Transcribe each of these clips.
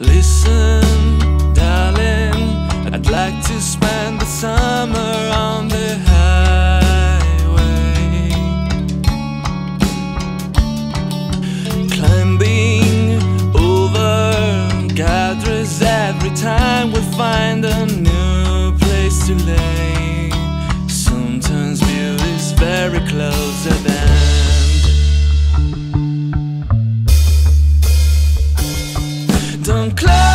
Listen, darling, I'd like to spend the summer on the highway. Climbing over guardrails every time we find a new place to lay. Some close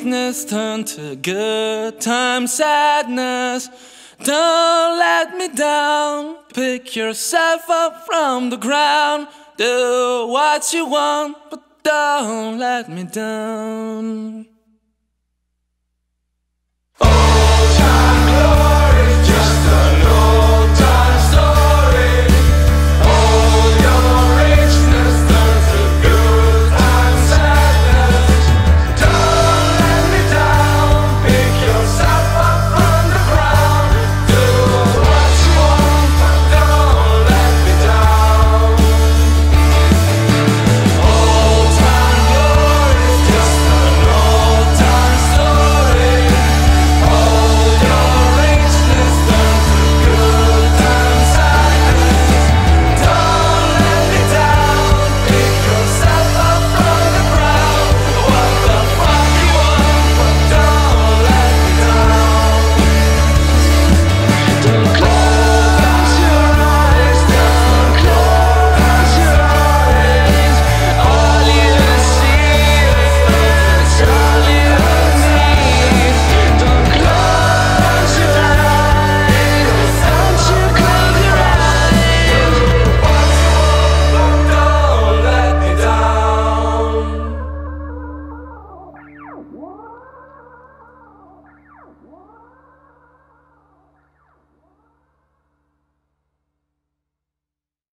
Foolishness to good time sadness. Don't let me down. Pick yourself up from the ground. Do what you want, but don't let me down. Oh.